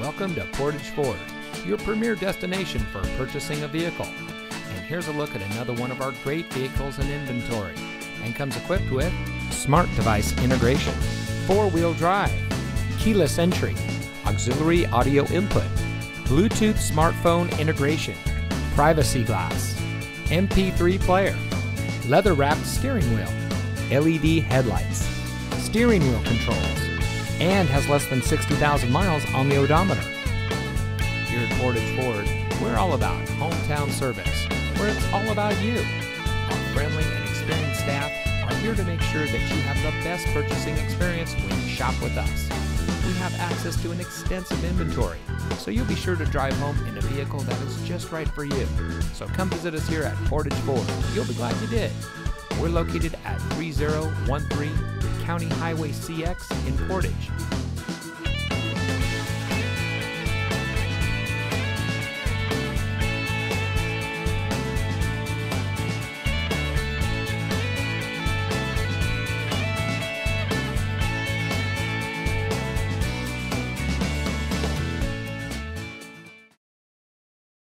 Welcome to Portage Ford, your premier destination for purchasing a vehicle. And here's a look at another one of our great vehicles in inventory and comes equipped with smart device integration, four-wheel drive, keyless entry, auxiliary audio input, Bluetooth smartphone integration, privacy glass, MP3 player, leather wrapped steering wheel, LED headlights, steering wheel controls, and has less than 60,000 miles on the odometer. Here at Portage Ford, we're all about hometown service, where it's all about you. Our friendly and experienced staff are here to make sure that you have the best purchasing experience when you shop with us. We have access to an extensive inventory, so you'll be sure to drive home in a vehicle that is just right for you. So come visit us here at Portage Ford. You'll be glad you did. We're located at 3013 County Highway CX in Portage.